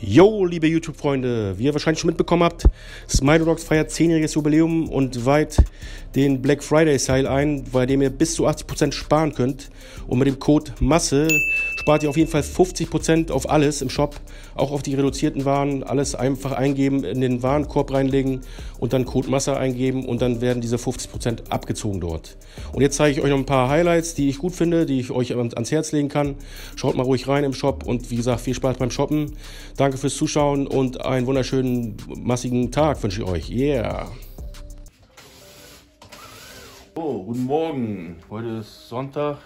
Yo, liebe YouTube-Freunde, wie ihr wahrscheinlich schon mitbekommen habt, Smilodogs feiert 10-jähriges Jubiläum und weiht den Black Friday Sale ein, bei dem ihr bis zu 80% sparen könnt. Und mit dem Code MASSE spart ihr auf jeden Fall 50% auf alles im Shop, auch auf die reduzierten Waren. Alles einfach eingeben, in den Warenkorb reinlegen und dann Code MASSE eingeben und dann werden diese 50% abgezogen dort. Und jetzt zeige ich euch noch ein paar Highlights, die ich gut finde, die ich euch ans Herz legen kann. Schaut mal ruhig rein im Shop und wie gesagt, viel Spaß beim Shoppen. Danke fürs Zuschauen und einen wunderschönen, massigen Tag wünsche ich euch. Yeah! So, guten Morgen. Heute ist Sonntag.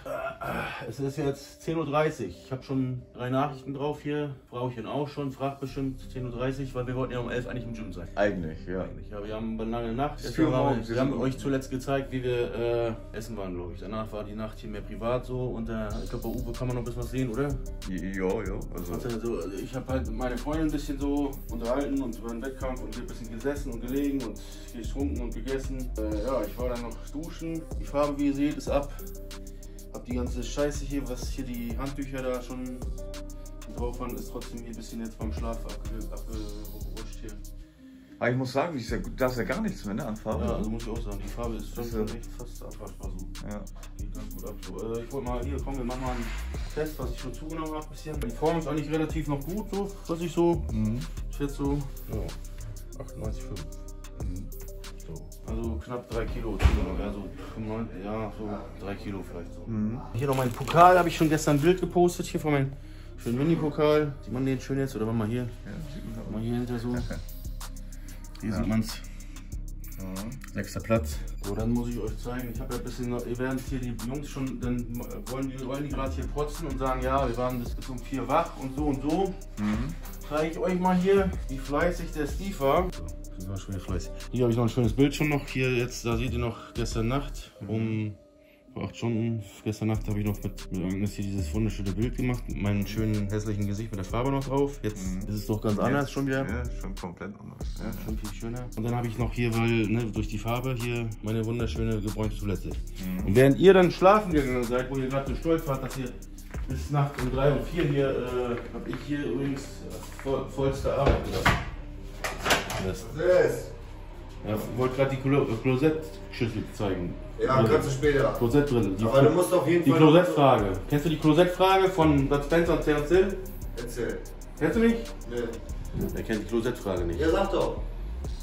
Es ist jetzt 10.30 Uhr. Ich habe schon drei Nachrichten drauf hier. Frauchen auch schon. Fragt bestimmt 10.30 Uhr, weil wir wollten ja um 11 Uhr eigentlich im Gym sein. Eigentlich, ja. Eigentlich. Ja, wir haben eine lange Nacht. Waren morgen. wir, Wir wir haben euch zuletzt gezeigt, wie wir äh, essen waren, glaube ich. Danach war die Nacht hier mehr privat so. Und äh, ich glaube, bei Uwe kann man noch ein bisschen was sehen, oder? Ja, ja. Also, Also, ich habe halt mit meiner Freundin ein bisschen so unterhalten und über den Wettkampf und ein bisschen gesessen und gelegen und getrunken und gegessen. Äh, ja, ich war dann noch duschen. Die Farbe, wie ihr seht, ist ab. Hab die ganze Scheiße hier, was hier die Handtücher da schon drauf waren, ist trotzdem hier ein bisschen jetzt beim Schlaf abge- abgerutscht hier. aber ich muss sagen, ja, da ist ja gar nichts mehr ne, an Farbe. Ja, also muss ich auch sagen, die Farbe ist schon Ist echt fast abwaschbar so. ja. Geht ganz gut ab. So, äh, ich wollte mal hier, komm, wir machen mal einen Test, was ich schon zugenommen habe bisschen. Die Form ist eigentlich relativ noch gut, so, was ich so Mhm. Ich jetzt so ja, 98,5. So, also knapp 3 Kilo zugenommen. Ja, so 95, ja, so 3 Kilo vielleicht so. Mhm. Hier noch mein Pokal, habe ich schon gestern ein Bild gepostet hier von meinem schönen Mini-Pokal. Sieht man den schön jetzt? Oder warte mal hier? Ja, sieht man Mal hier hinter so. Hier Ja. sieht man es. Sechster Platz. So, dann muss ich euch zeigen. Ich habe ja ein bisschen, noch- ihr werdet hier die Jungs schon, dann wollen die, wollen die gerade hier protzen und sagen, ja, wir waren bis, bis um 4 wach und so und so. Mhm. zeige ich euch mal hier, wie fleißig der Steve war. So, das war schon wieder fleißig. Hier habe ich noch ein schönes Bild schon noch. Hier jetzt, da seht ihr noch gestern Nacht um vor acht Stunden. Gestern Nacht habe ich noch mit, mit Agnes hier dieses wunderschöne Bild gemacht. Mit meinem schönen hässlichen Gesicht mit der Farbe noch drauf. Jetzt Mhm. ist es doch ganz anders schon wieder. Ja, schon komplett anders. Ja. Schon viel schöner. Und dann habe ich noch hier, weil ne, durch die Farbe hier meine wunderschöne gebräunte Toilette. Mhm. Und während ihr dann schlafen gegangen seid, wo ihr gerade so stolz wart, dass ihr bis Nacht um drei und vier hier, äh, habe ich hier übrigens äh, voll, vollste Arbeit gehabt. Das, Yes. ja, ich wollte gerade die Klo Klosettschüssel zeigen. Ja, kannst du später. Klosettbrille. Die, Aber du musst auf jeden die Fall. Klosettfrage. Kennst du die Klosettfrage von Bud Spencer und Terence Hill? Erzähl. Kennst du nicht? Nee. Er kennt die Klosettfrage nicht. Ja, sag doch.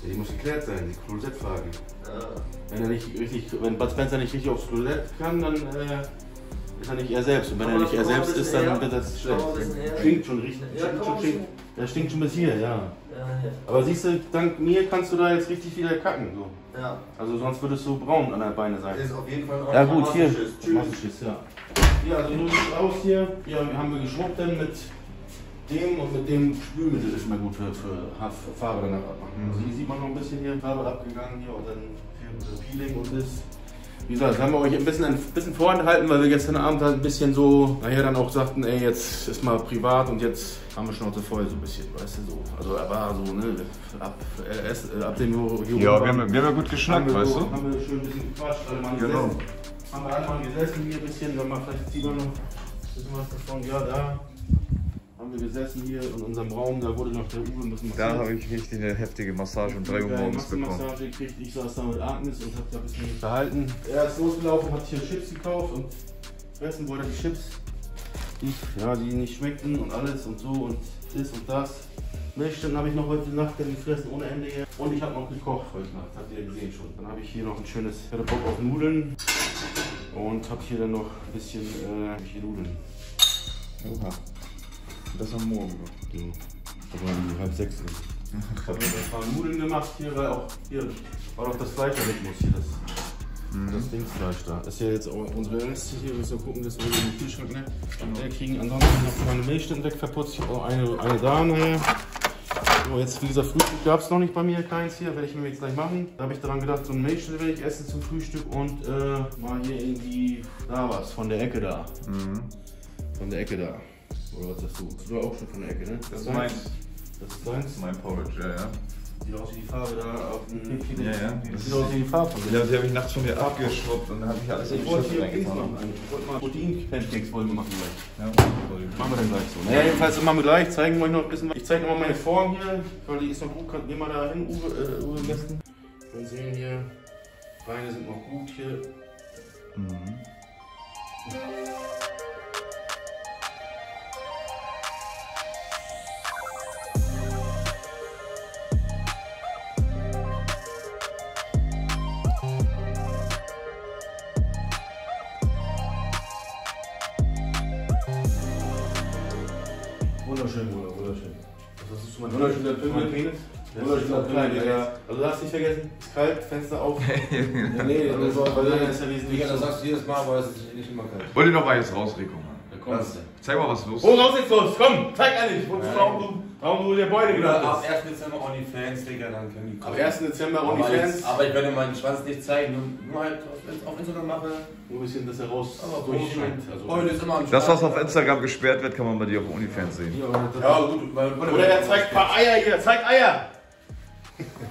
Die muss geklärt sein, die Klosettfrage. Ja. Wenn er nicht richtig, wenn Bud Spencer nicht richtig aufs Klosett kann, dann äh, ist er nicht er selbst. Und wenn Aber er nicht er selbst ist, dann wird das schlecht. Stinkt schon richtig. Ja, stinkt schon. Der stinkt schon bis hier, ja. Aber siehst du, dank mir kannst du da jetzt richtig wieder kacken. So. ja. Also sonst würdest du braun an der Beine sein. Der ist auf jeden Fall auch Ja gut, hier. Massenschiss, ja. Ja, also so sieht's aus hier. Hier haben wir geschrubbt dann mit dem und mit dem Spülmittel ist mal gut für, für Farbe danach abmachen. Also hier sieht man noch ein bisschen hier Farbe abgegangen hier und dann viel Peeling und das. Wie gesagt, das haben wir euch ein bisschen, ein bisschen vorenthalten, weil wir gestern Abend halt ein bisschen so, nachher dann auch sagten, ey, jetzt ist mal privat und jetzt haben wir Schnauze voll so ein bisschen, weißt du, so. Also er war so, ne, ab, äh, äh, ab dem hier Ja, wir haben, wir haben ja gut geschnackt, weißt du? haben wir schön ein bisschen gequatscht, alle mal Genau. gesessen. Haben wir alle mal gesessen hier ein bisschen, wenn man vielleicht man noch ein bisschen was davon. Ja, da haben wir gesessen hier in unserem Raum, da wurde noch der Uwe ein bisschen Da habe ich richtig eine heftige Massage um 3 Uhr morgens bekommen. Massenmassage gekriegt. Ich saß da mit Agnes und hab da ein bisschen unterhalten. Er ist losgelaufen, hat hier Chips gekauft und fressen wollte die Chips. Die, ja, die nicht schmeckten und alles und so und das und das. Milchstunden habe ich noch heute Nacht dann gefressen ohne Ende hier. Und ich habe noch gekocht heute Nacht, habt ihr ja gesehen schon. Dann habe ich hier noch ein schönes, ich hatte Bock auf Nudeln. Und habe hier dann noch ein bisschen äh, hier Nudeln. Oha. Das am Morgen noch. So, da waren die halb sechs drin. Ich habe mir ein paar Nudeln gemacht hier, weil auch hier war doch das Fleisch da weg muss. Hier das, das Dingsfleisch da. Das ist ja jetzt auch unsere Reste hier. Wir müssen gucken, dass wir hier den Kühlschrank ne, äh, kriegen. Ansonsten noch meine Milchstunden wegverputzt. Ich habe auch eine, eine da nachher. So, jetzt wie gesagt, Frühstück gab es noch nicht bei mir, keins hier. Werde ich mir jetzt gleich machen. Da habe ich daran gedacht, so ein Milchstunden werde ich essen zum Frühstück und äh, mal hier irgendwie da was von der Ecke da. Mhm. Von der Ecke da. Oder was sagst du? Du auch schon von der Ecke, ne? Das ist deins? meins. Das ist Das deins? ist mein Porridge, ja, ja. Sieht aus wie die Farbe da auf dem. Ja, ja. Sieht aus wie die Farbe von Ja, die habe ich nachts von mir abgeschrubbt und dann habe ich alles in Ich die wollte Schüssel machen. Ich wollte mal Protein-Pancakes wollen wir machen gleich. Ja. Machen wir dann gleich so. Naja, jedenfalls machen wir gleich. Zeigen wir euch noch ein bisschen was. Ich zeige nochmal meine Form hier, weil die ist noch gut. Geh mal da hin, Uwe, äh, Uwe am besten. Wir sehen hier, Beine sind noch gut hier. Wunderschön, kalt, Fenster auf. Ja, nee, das war, weil Berlin ist ja wesentlich Digga, das sagst du jedes Mal, aber es ist nicht immer kalt. Wollt ihr noch mal jetzt raus, Rico? Da kommst du. Zeig mal, was los Wo raus jetzt los? Komm, zeig ehrlich. Warum du, warum du der Beine gedacht Ab hast. 1. Dezember OnlyFans, Digga, dann können die Am 1. Dezember aber, OnlyFans. jetzt, aber ich werde meinen Schwanz nicht zeigen, nur, nur halt auf, auf Instagram mache. Nur ein bisschen, dass er raus Aber durchscheint. Also, Heute ist immer am Das, was auf Instagram gesperrt wird, kann man bei dir auf OnlyFans sehen. Ja, aber das- Ja, gut, weil. Oder er zeigt ein paar Eier hier, zeig Eier!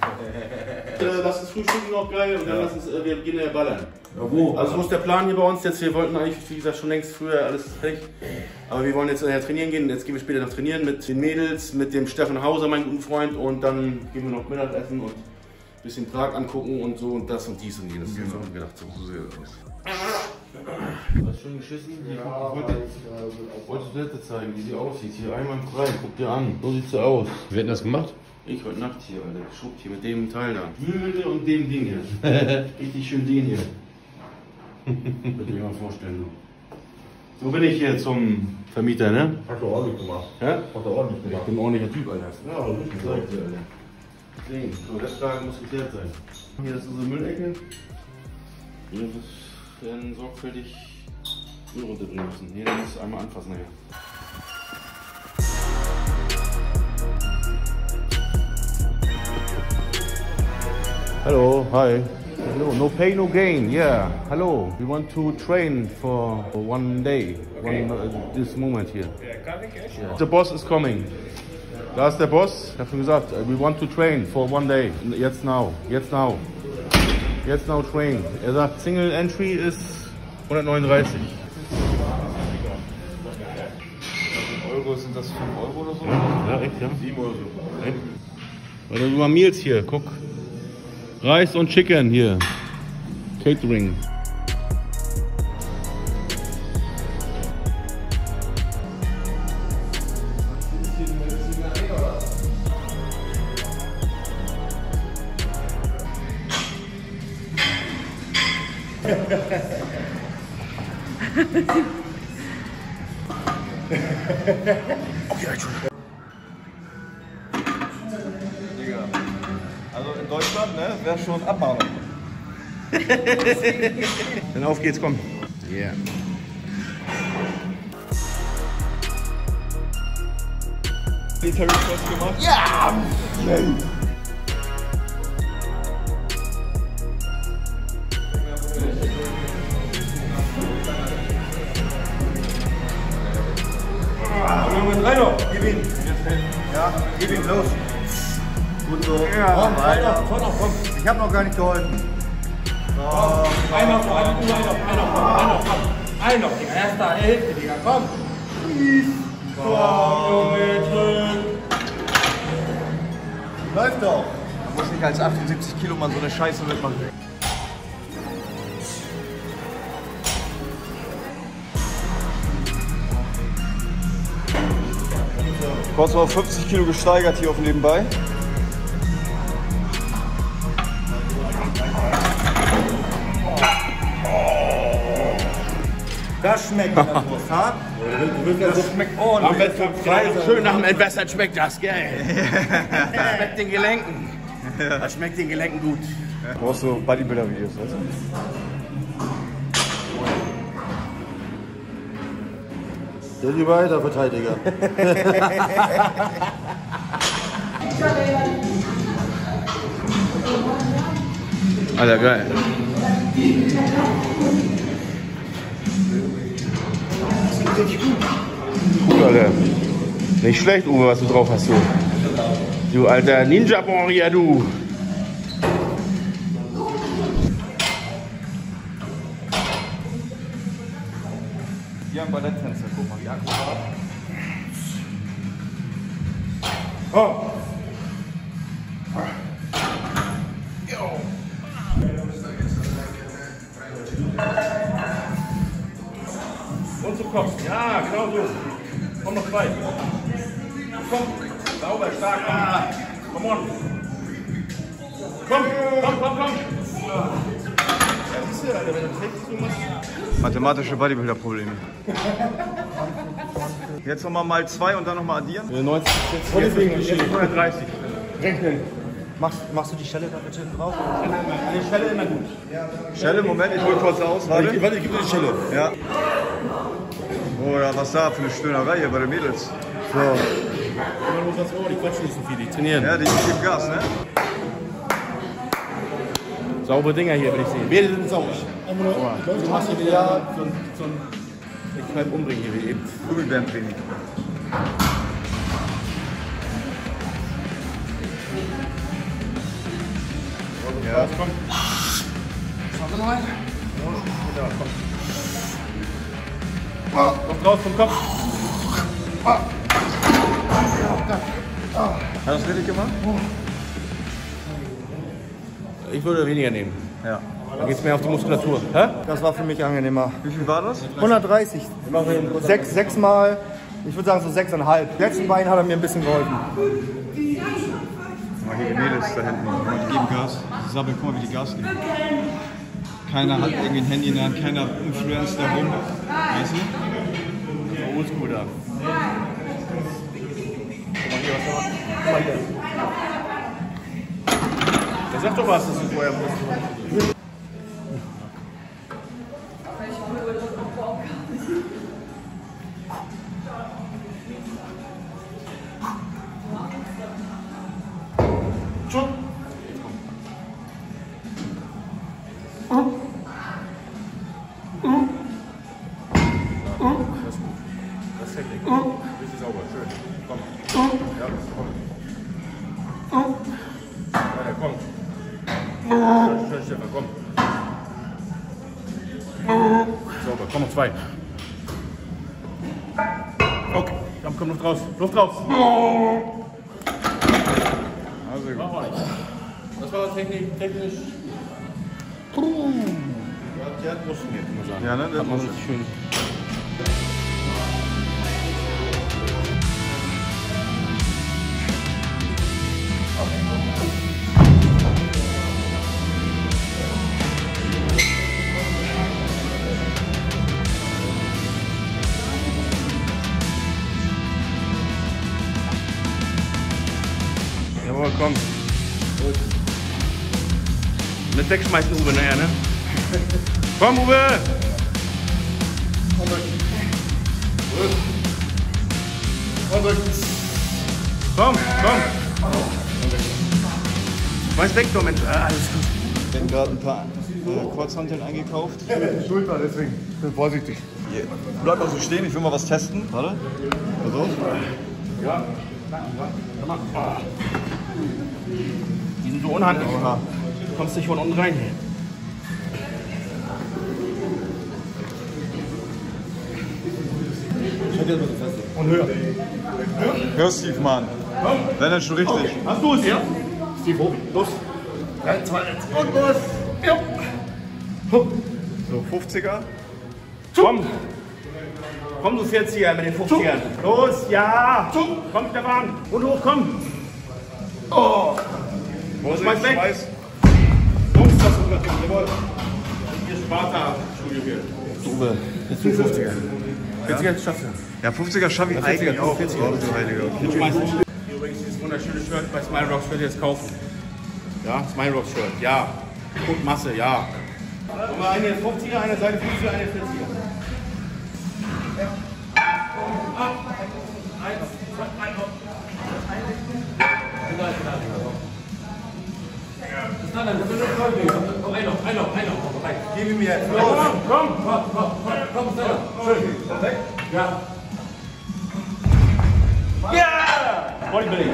Äh, lass uns frühstücken noch geil und dann lass uns, äh, wir gehen ja ballern. wo? Also so ist der Plan hier bei uns jetzt. Wir wollten eigentlich, wie gesagt, schon längst früher alles fertig. Aber wir wollen jetzt nachher trainieren gehen. Jetzt gehen wir später noch trainieren mit den Mädels, mit dem Steffen Hauser, meinem guten Freund. Und dann gehen wir noch Mittagessen und ein bisschen Prag angucken und so und das und dies und jenes. Genau. Wir gedacht, so. So sieht das aus. Hast schon geschissen? Ja, wollte, wollte ich Toilette zeigen, wie sie aussieht. Hier einmal im Frei, guck dir an. So sieht sie aus. Wer hat das gemacht? Ich heute Nacht hier, Alter. Geschrubbt hier mit dem Teil da. Mühle und dem Ding hier. Richtig schön den hier. Würde mir mal vorstellen. du. So bin ich hier zum Vermieter, ne? Hast du ordentlich gemacht. Hä? Hast du ordentlich Ich gemacht. bin ein ordentlicher Typ, Alter. Ja, aber gut gesagt, Alter. Sehen. So, das Fragen muss geklärt sein. Hier ist unsere Müllecke. Hier wird- werden sorgfältig Müll runterbringen müssen. Jeder muss einmal anfassen nachher. Hello, hi. Hello, no pay, no gain. Yeah, hello. We want to train for one day, one, uh, this moment here. The boss is coming. Da ist der Boss. Ich habe schon gesagt, uh, we want to train for one day. Jetzt now, jetzt now. Jetzt now train. Er sagt, Single Entry ist 139. Euro sind das 5 Euro oder so? Ja, echt, ja? 7 Euro. Echt? Oder du mal Meals hier, guck. Reis und Chicken hier. Catering. Dann auf geht's, komm. Yeah. Military Cross gemacht? Ja, gib ihm los. Gut so. komm, weiter. Ich hab noch gar nicht geholfen. Einer noch, einer noch, einer einer noch, einer komm. Einer Digga. Erster Hälfte, Digga, komm. Komm, Junge, Läuft doch. Man muss nicht als 78 Kilo Mann so eine Scheiße mitmachen. Kurz auf 50 Kilo gesteigert hier auf nebenbei. Das schmeckt das Wurst, ha? Das schmeckt ordentlich. Schön nach dem Entwässern schmeckt das, gell? Das schmeckt den Gelenken. Das schmeckt den Gelenken gut. Du brauchst so Bodybuilder-Videos, weißt du? Der die weiter Verteidiger. Alter, geil. Gut, Alter. Nicht schlecht, Uwe, was du drauf hast, du. Du alter Ninja-Warrior, du. Hier ein Balletttänzer, guck mal, wie akkurat. Oh. Komm noch zwei. Komm. Sauber, stark. Ah. Komm on. Komm, komm, komm, komm. Mathematische Bodybuilder-Probleme. Jetzt nochmal mal zwei und dann nochmal addieren. 90, jetzt, jetzt, jetzt 130. Rechnen. Machst, machst du die Schelle da bitte drauf? Eine Schelle immer gut. Schelle, Moment, ich hol kurz aus. Warte. Warte, ich gebe dir die Schelle. Ja. Oh ja, was da für eine Stöhnerei hier bei den Mädels. Man muss das Ohr, die quatschen nicht so viel, die trainieren. Ja, die geben Gas, ne? Saubere Dinger hier, will ich sehen. Beide sind sauber. Du machst hier wieder so ein, so ein ich kann umbringen hier wie eben. Gummibärentraining. Ja. Komm. Schauen wir noch ein. Ja, komm. Kopf drauf vom Kopf. Hat das richtig gemacht? Ich würde weniger nehmen. Ja. Da geht es mehr auf die Muskulatur. Hä? Das war für mich angenehmer. Wie viel war das? 130. Sechs, sechs Mal, ich würde sagen so sechseinhalb. Letzten Bein hat er mir ein bisschen geholfen. Mal hier die Mädels da hinten. Die geben Gas. Die sabbeln, guck mal, wie die Gas geben. Keiner hat irgendwie ein Handy in der Hand, keiner influenzt da rum. Weißt du? Oldschool da. Der sagt doch was, das ist vorher muss. Ja, ne? Der Hat man Brust. richtig schön. Jawohl, komm. Nicht wegschmeißen, Uwe, nachher, ne? Komm, Uwe! Komm, komm! Schmeiß weg, du Mensch. Ah, alles gut. Ich habe gerade ein paar äh, Kurzhanteln eingekauft. Schulter, deswegen. Bin vorsichtig. Hier. Bleib mal so stehen, ich will mal was testen. Warte. Pass auf. Ja. Die sind so unhandlich. Du kommst nicht von unten rein hier. Und höher. Hör Steve, Mann. Wenn dann schon richtig. Hast du es? Ja. Steve, hoch. Los. 3, 2, 1. Und los. Ja. So, 50er. Komm. Komm, du 40er mit den 50ern. Los, ja. Komm, Stefan. Und hoch, komm. Oh. Schmeiß weg. Schmeiß. Jungs, das ist das Jawohl. Hier Sparta-Studio hier. Uwe, jetzt sind 50er. 40er schaffst du. Ja, 50er schaffe ich 40er, eigentlich auch. 40er. Oh, du Heilige. Okay. Ich schmeiß nicht. Hier übrigens dieses wunderschöne Shirt bei Smile Rocks könnt ihr jetzt kaufen. Ja, Smile Rocks Shirt, ja. Guck, Masse, ja. Und mal eine 50er, eine Seite 50er, eine 40er. Nein, nein, das ist nur Folge. Komm, ein noch, ein noch, ein. Rein. Gib ihm jetzt. Komm, komm, komm, komm. Komm, schneller. Schön. Perfekt? Ja. Ja! Bodybuilding.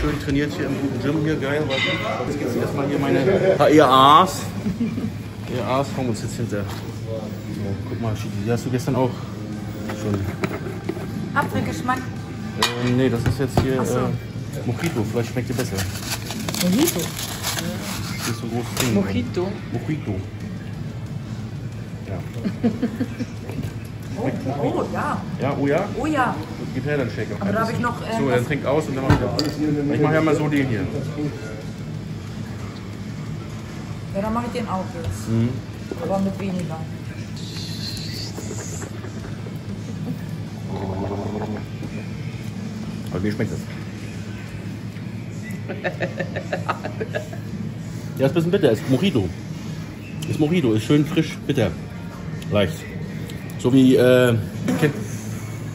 Schön trainiert hier im guten Gym hier, geil. Jetzt gibt es erstmal hier meine EAs. EAs kommen uns jetzt hinter. So, guck mal, die hast du gestern auch schon. Apfelgeschmack? Äh, nee, das ist jetzt hier so. äh, Mojito. Vielleicht schmeckt dir besser. Mojito? Das ist so ein großes Ding. Mojito? Mojito. Ja. Oh, oh ja. Ja, oh ja? Oh ja. Gib her dann Shake. Aber da habe ich noch. Äh, So, dann trink aus und dann mach ich Ich mache ja mal so den hier. ja, dann mache ich den auch jetzt. Mhm. Aber mit weniger. Aber wie schmeckt das? ja, ist ein bisschen bitter. Ist Mojito. Ist Mojito. Ist schön frisch, bitter. Leicht. So wie, äh, kennt,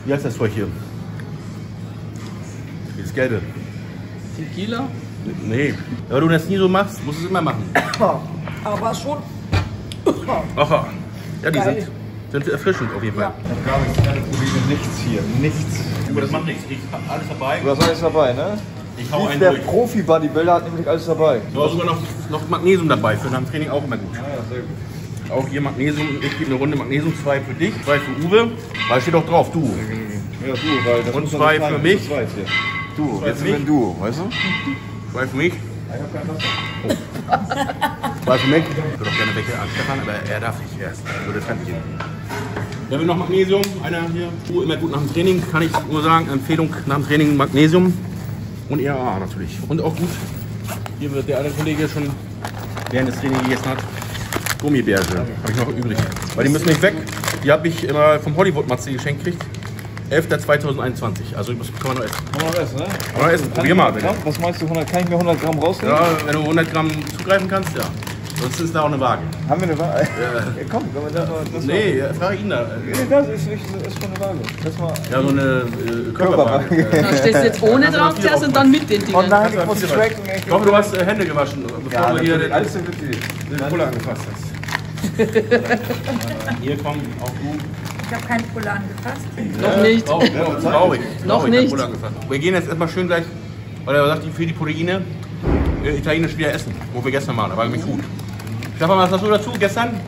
wie heißt das Zeug hier? Das gelbe. Tequila? Nee. Aber du das nie so machst, musst du es immer machen. Aber schon. Aha. Ja, die Geil. sind, sind erfrischend auf jeden Fall. Ich habe gar nichts, keine Probleme, nichts hier, nichts. Aber das macht nichts. Ich hab alles dabei. Du hast alles dabei, ne? Ich hau einen der. Profi-Bodybuilder hat nämlich alles dabei. Du hast sogar noch, noch Magnesium dabei. Für dein Training auch immer gut. Ja, sehr gut. Auch hier Magnesium. Ich gebe eine Runde Magnesium. Zwei für dich, zwei für Uwe. Weil steht auch drauf, du. Ja, du, weil das Und zwei für mich. das weiß hier. Du, Zwei jetzt wir Duo, weißt du? Zwei für mich. Wasser. Zwei für mich. Ich würde auch gerne welche an Stefan, aber er darf nicht erst. Würde fremd gehen. Da haben wir noch Magnesium. Einer hier. Du, immer gut nach dem Training. Kann ich nur sagen. Empfehlung nach dem Training Magnesium. Und ERA natürlich. Und auch gut. Hier wird der andere Kollege schon während des Trainings gegessen hat. Gummibärchen habe ich noch übrig. Weil die müssen nicht weg. Die habe ich immer vom Hollywood-Matze geschenkt gekriegt. 11.2021. Also das kann man noch essen. Kann man noch essen, ne? Kann man essen. Probier mal bitte. Gramm? Was meinst du, 100, kann ich mir 100 Gramm rausnehmen? Ja, wenn du 100 Gramm zugreifen kannst, ja. Sonst ist da auch eine Waage. Haben wir eine Waage? Ja. komm, können wir das mal. Das Nee, ja, frage ihn da. Nee, das ist, nicht, ist schon eine Waage. Lass mal. Ja, so eine äh, Körperwaage. Da stehst du jetzt ohne drauf, Tess, und dann mit den Oh Dingen. nein, ich muss tracken. Ich Ich hoffe, du hast äh, Hände gewaschen, bevor ja, du hier den, alles in Betrieb. den Puller angefasst hast. hier kommen auch du. Ich habe keinen Pulle angefasst. Noch nicht. Traurig. Noch nicht. Wir gehen jetzt erstmal schön gleich, weil er sagt, für die Proteine äh, italienisch wieder essen, wo wir gestern waren. Da war nämlich gut. Stefan, was hast du dazu gestern?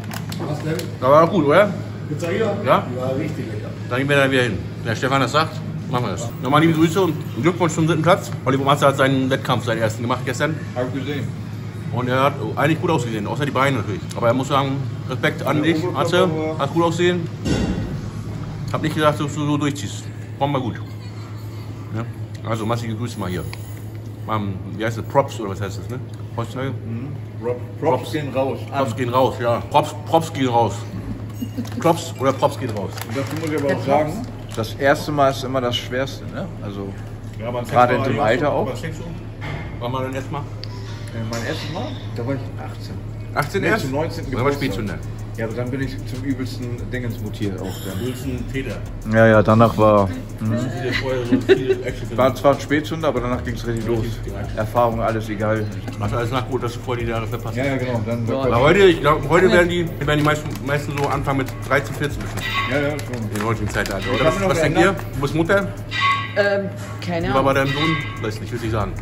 Was denn? Da war doch gut, oder? Pizzeria? Ja? Ja, richtig lecker. Dann gehen wir da wieder hin. Wenn der Stefan das sagt, machen wir das. Nochmal liebe Grüße und Glückwunsch zum dritten Platz. Hollywood Matze hat seinen Wettkampf, seinen ersten gemacht gestern. Hab ich gesehen. Und er hat eigentlich gut ausgesehen, außer die Beine natürlich. Aber er muss sagen, Respekt an dich, Matze. Hast gut ausgesehen. Hab nicht gedacht, dass du so durchziehst. Komm mal gut. Ja? Also, massige Grüße mal hier. Mal, wie heißt das? Props oder was heißt das, ne? Heutzutage? Props gehen raus. Props gehen raus, ja. Props, Props gehen raus. Props oder Props gehen raus. Und dazu muss ich aber auch sagen, das erste Mal ist immer das Schwerste. Ne? Also Ja, Gerade in dem Alter auch. Was schenkst du? Wann dann erstmal? äh, mein erstes Mal, da war ich 18. 18 Nee, erst? zum 19. Oder war Spätzünder? Ja, aber dann bin ich zum übelsten Dingens mutiert auch. Dann. Ein Täter. Ja, ja, danach war. Viele Action War zwar ein Spätzünder, aber danach ging es richtig los. Erfahrung, alles egal. Du alles nachgeholt, dass du vorher die Jahre verpasst Ja, hast? ja, genau. Dann Aber heute, ich glaube, heute werden die, werden die meisten, meisten so anfangen mit 13, 14 bestimmt. Ja, ja, schon. In der heutigen Zeitalter. Ich Oder was, was denkt ihr? Du bist Mutter? Ähm, keine Wie war bei Ahnung. deinem Sohn? Weiß nicht, würde ich sagen.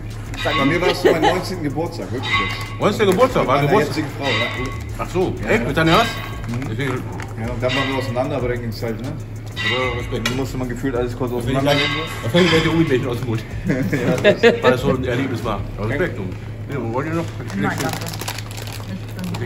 Bei mir war es mein 19. Geburtstag, wirklich jetzt. Wann ist der Geburtstag? War Geburtstag? jetzigen Frau, ja. Ach so, echt? Mit deiner Herz? Deswegen, ja. Und dann waren wir auseinander, aber dann ging es halt, ne? aber Respekt. Dann musste man gefühlt alles kurz Wenn ich auseinander da fällt gleich die Gummibärchen aus dem Mund. Weil das so ein Erlebnis war. Aber Respekt, du. Ja, wo wollt ihr noch? Nein, danke.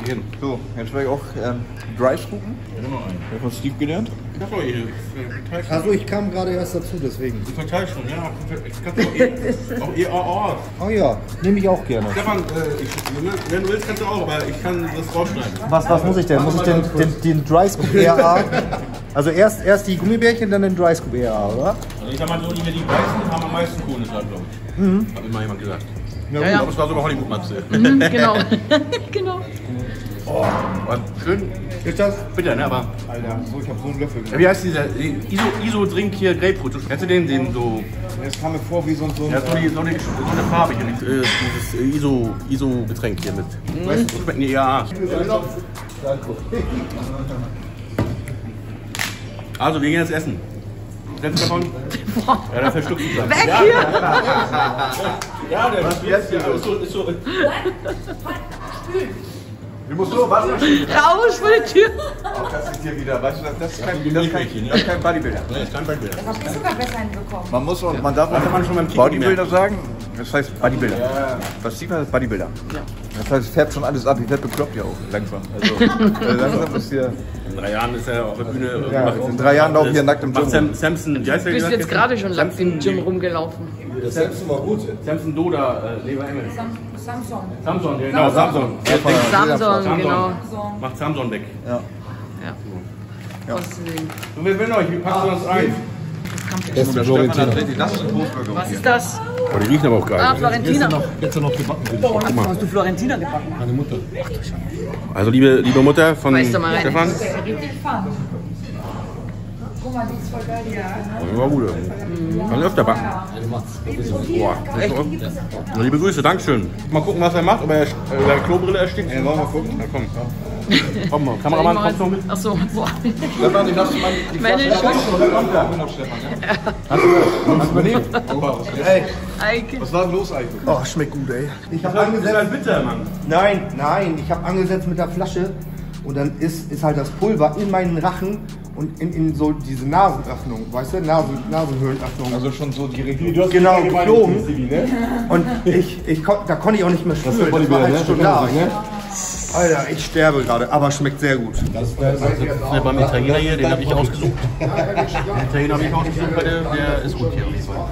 Gehen. So, jetzt werde ich auch ähm, Dry scoopen. Ich hab noch einen. Ich habe von Steve gelernt. Ich hab doch verteile Also ich kam gerade erst dazu, deswegen. Ich verteile schon, ja. Ich kann auch eh, auch eh, oh, oh. Oh ja, nehme ich auch gerne. Stefan, äh, ich, wenn du willst, kannst du auch, aber ich kann das rausschneiden. Was, was muss ich denn? Muss ich den, den, den Dry Scoop ERA? Also erst, erst die Gummibärchen, dann den Dry Scoop ERA, oder? Also ich sag mal so, die, die weißen haben am meisten Kohlenhydrate, glaube ich. Hat mir mal jemand gesagt. Ja, ja. glaube, es war sogar Hollywood-Matze. Mhm, genau. genau. War schön Ist das? bitter, ne? Aber Alter, so, ich habe so einen Löffel ja, wie heißt dieser Iso, Iso-Drink hier, Grapefruit? Kennst du den? den so, Es kam mir vor wie so ein. So ja, so, die, so, eine, so eine Farbe hier. Äh, dieses äh, Iso, Iso-Getränk hier mit. Weißt du, schmecken die EAA. Also, wir gehen jetzt essen. Kennst du davon? Ja, dann verschluckst du das. Weg hier! Ja, der Was jetzt hier ist so, ist so. Du musst so, warte mal. Raus vor die Tür. Auch das ist hier wieder, weißt du, das ist kein, das ist kein, das ist kein Bodybuilder. Nee, ist kein Beispiel. Das hast du sogar besser hinbekommen. Man muss auch, man darf kann man schon beim auch Bodybuilder sagen. Das heißt Bodybuilder. Was sieht man als Bodybuilder? Das heißt, es fährt schon alles ab. Ich werde bekloppt ja auch langsam. Also äh, langsam ist hier. In drei Jahren ist er auf der Bühne. Ja, in drei Jahren laufen wir nackt im Gym. Sam, Samson, wie heißt der Du bist jetzt gerade schon lang im Gym rumgelaufen. Samson Doda, äh, Leber Engel. Sam Samsung. Samson, genau, Samson. Samson, Samson. genau. Macht Samson weg. Ja. Gottes Willen. Und wir will euch, wir packen uns ein. Das ist Florentiner. Das ist. Was ist das? Oh, die riechen aber auch geil. Ah, Florentina. Jetzt noch gebacken. Hast du Florentina gebacken? Also liebe, liebe Mutter von Weißt du mal. Stefan. Richtig fun. Guck mal, die ist voll geil hier. Ne? Ja, gut. Kann öfter backen. Boah, echt? Na, liebe Grüße, Dankeschön. Mal gucken, was er macht, ob er äh, seine Klobrille erstickt. Ja, wollen wir mal gucken. Na komm. Komm mal, Kameramann, kommst du noch mit? Achso, boah. Stefan, ich lasse mal die Meine Flasche Schuld. noch, Stefan. Hast du übernehmen? Ey, Eike. was war denn los eigentlich? Oh, schmeckt gut, ey. Ich habe ist angesetzt. ein bitter, Mann. Nein, nein, ich habe angesetzt mit der Flasche und dann ist, ist halt das Pulver in meinen Rachen und in, in so diese Nasenöffnung, weißt du, Nasen, Nasenhöhlenöffnung. Also schon so die Region. genau, geflogen. Und ich, ich, kon- da konnte ich auch nicht mehr spüren. Das, war halt schon da. Alter, ich sterbe gerade, aber schmeckt sehr gut. Ja, beim Italiener hier, den habe ich ausgesucht. Den Italiener habe ich ausgesucht, bei der, der ist gut hier auf jeden Fall.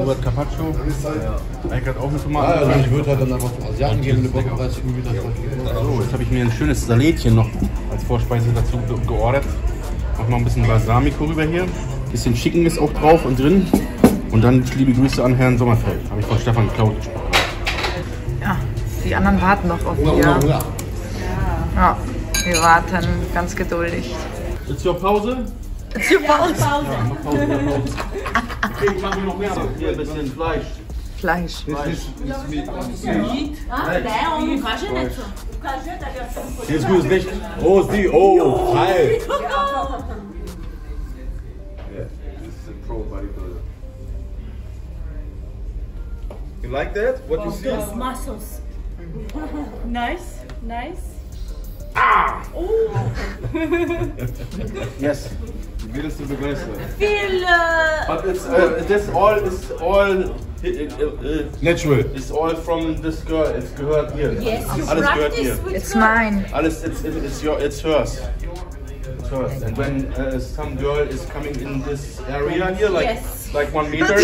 Robert Carpaccio. Eik hat auch eine Tomate. Also ich würde halt dann einfach zum Asiaten gehen, eine Bockwurst irgendwie wieder. So, jetzt habe ich mir ein schönes Salätchen noch als Vorspeise dazu ge- geordert. Mach mal ein bisschen Balsamico rüber hier. Ein bisschen Chicken ist auch drauf und drin. Und dann liebe Grüße an Herrn Sommerfeld. Habe ich von Stefan geklaut. Ja, die anderen warten noch auf Hunger, dir. Hunger, Hunger. Ja, wir warten ganz geduldig. Ist zur Pause? Super. Okay, ich mache noch mehr. Hier ein bisschen Fleisch. Fleisch. Hier ist gutes Licht. Oh, ist die. Oh, hi. You like that? What you see? muscles. nice, nice. Yes. Wie willst du begeistern? Feel uh, But it's uh, this all is all uh, uh, Natural. It's all from this girl. It's gehört hier. yes, you Alles gehört practice hier. It's her. mine. Alles it's it's your it's hers. It's hers. And when uh, some girl is coming in this area here, like Yes. like one meter,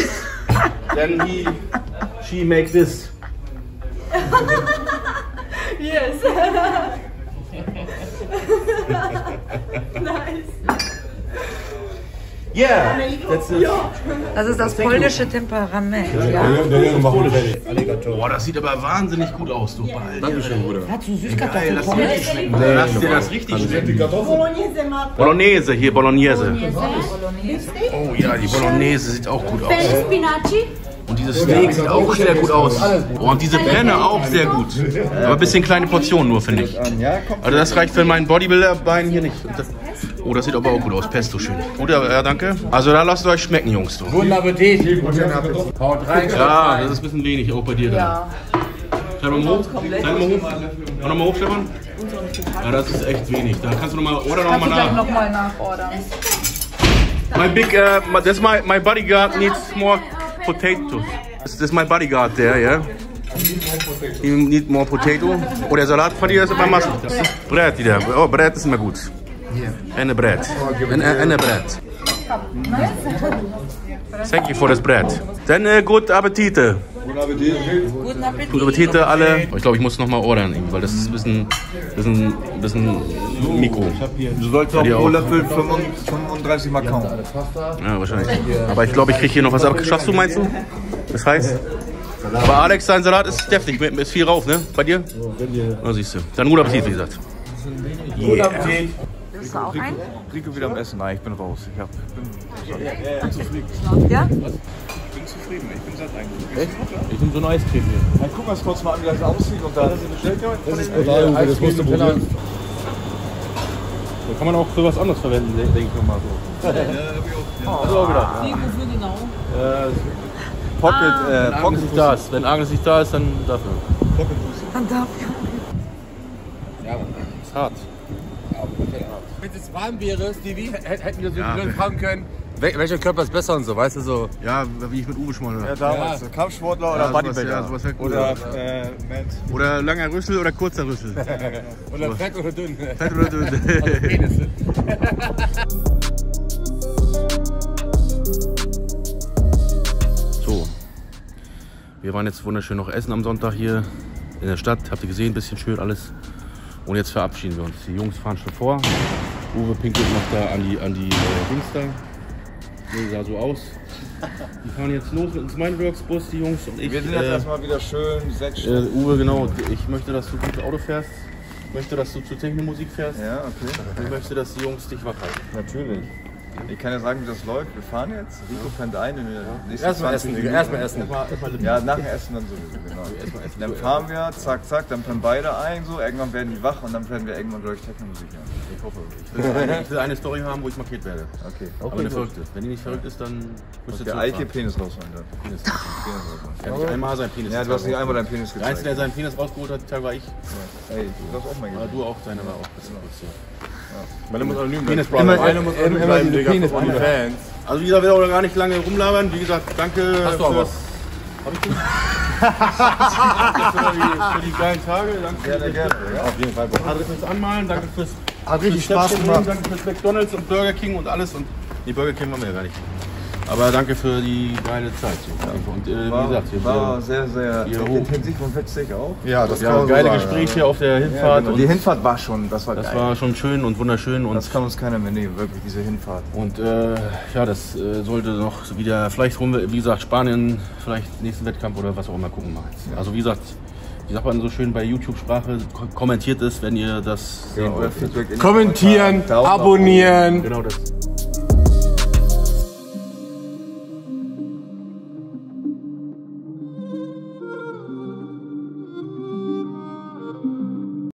then he she makes this. Yes. nice. Yeah, that's it. Das ist das polnische Temperament. Ja. Boah, das sieht aber wahnsinnig gut aus, du Ball. Dankeschön, Bruder. Hast du Süßkartoffeln? Lass dir richtig schmecken. Lass dir das richtig schmecken. Bolognese hier Bolognese. Bolognese. Oh ja, die Bolognese sieht auch gut aus. Und dieses Steak sieht auch sehr gut aus. Oh, und diese Penne auch sehr gut. Aber ein bisschen kleine Portionen nur, finde ich. Also das reicht für mein Bodybuilder-Bein hier nicht. Oh, das sieht aber auch gut aus. Pesto schön. Gut, ja, ja, danke. Also da lasst euch schmecken, Jungs. Du. Guten Appetit. Haut rein. Ja, das ist ein bisschen wenig, auch bei dir. Ja. Schau mal hoch. Zeig mal hoch. Mach noch mal hoch, Stefan. Ja, das ist echt wenig. Da kannst du noch mal, oder noch mal nach. Nochmal nachordern. My big, uh, my, that's my, my bodyguard needs more potatoes. This, is my bodyguard there, yeah? He need more potato. Oh, der Salat von dir ist aber massig. Brett wieder. Oh, Brett ist immer gut. Eine Brett. Eine, eine Brett. Thank you for das Brett. Dann äh, gut Appetite. Guten Appetit. Guten Appetit. Gute Appetite alle. Ich glaube, ich muss noch mal ordern, weil das ist ein bisschen, bisschen, bisschen Mikro. Du sollst auch pro. Löffel 35 Mark kauen. Ja, wahrscheinlich. Aber ich glaube, ich kriege hier noch was ab. Schaffst du, meinst du? Das heißt? Aber Alex, dein Salat ist deftig. Ist viel rauf, ne? Bei dir? Ja, siehst du. Dann guter Appetit, wie gesagt. Guten Appetit. Willst du auch ein? Rico wieder am Essen. Nein, ich bin raus. Ich hab, Ja? bin zufrieden. Ich bin satt eigentlich. Ich nehme so eine Eiscreme hier. Dann gucken wir uns kurz mal an, wie das aussieht. Und dann Das ist Uwe, das musst du probieren. Da kann man auch für was anderes verwenden, denke ich mal so. Ja, ich auch. Also auch wieder. Wofür genau? Äh, Pocket, Ah. äh, Wenn Pocket Agnes nicht da ist. Wenn Agnes nicht da ist, dann dafür. Pocket. Dann darf Ja, ist hart. Wenn es warm wäre, Stevie, hätt- hätten wir so die Leute fragen können, wel- welcher Körper ist besser und so, weißt du so. Ja, wie ich mit Uwe schon mal Ja, damals. So Kampfsportler oder Ja, sowas- Bodybuilder. ja, sowas. Oder äh. Oder langer Rüssel oder kurzer Rüssel. Oder fett oder dünn. Fett oder dünn. Also Penisse. So, wir waren jetzt wunderschön noch essen am Sonntag hier in der Stadt. Habt ihr gesehen, bisschen schön alles. Und jetzt verabschieden wir uns. Die Jungs fahren schon vor. Uwe pinkelt noch da an die, an die äh, Dings da. Nee, sah so aus. Die fahren jetzt los ins Mindworks-Bus, die Jungs und ich. Wir sind jetzt äh, erstmal wieder schön sechs äh, Stunden. Uwe, genau. Ich möchte, dass du gut Auto fährst. Ich möchte, dass du zu Technomusik fährst. Ja, okay. Ich möchte, dass die Jungs dich wach halten. Natürlich. Ich kann ja sagen, wie das läuft. Wir fahren jetzt. Rico pennt ein in den nächsten Erstmal 20 essen, Minuten. Erstmal essen. Ja, nach dem Essen dann sowieso, genau. Dann fahren wir, zack, zack, dann pennen beide ein, so. Irgendwann werden die wach und dann werden wir irgendwann durch Technomusik hören. Ich hoffe. Ich will, eine, ich will eine Story haben, wo ich markiert werde. Okay. Aber eine verrückte. Wenn die nicht verrückt ist, dann müsst ihr Der. Eike Penis rausholen dann. Penis. Penis rausholen. Er hat nicht einmal seinen Penis Ja, du hast nicht einmal deinen Penis Der Einzige, der gezeigt. seinen Penis rausgeholt hat, war ich. Ey, du hast auch mal Aber gesehen. du auch, deine war auch. Das ist kurz so. Meine muss anonym Penis bleiben. Brother. Eine muss anonym immer bleiben, Digga, Penis Brother. Fans. Also wie gesagt, wir wollen gar nicht lange rumlabern. Wie gesagt, danke Hast du aber. fürs... Hab ich für die, für die geilen Tage. Danke Gerne, gerne. Ja. Auf jeden Fall. Danke fürs Anmalen. Danke fürs... Hat richtig Spaß gemacht. Danke fürs McDonalds und Burger King und alles. Und die Burger King haben wir ja gar nicht. Aber danke für die geile Zeit. So. Und äh, wie War, gesagt, wir war sehr, sehr hoch. intensiv und witzig auch. Ja, das ja, kann man so geile sagen. Gespräche auf der Ja, Hinfahrt. genau. und Die Hinfahrt war schon, das war das geil. war schon schön und wunderschön. Und das kann uns keiner mehr nehmen, wirklich, diese Hinfahrt. Und äh, ja, das äh, sollte noch so wieder, vielleicht holen wir, wie gesagt, Spanien, vielleicht nächsten Wettkampf oder was auch immer, gucken wir mal. Also wie gesagt, wie sagt man so schön bei YouTube-Sprache, ko- kommentiert es, wenn ihr das sehen Euer wollt. Kommentieren, abonnieren. Genau das.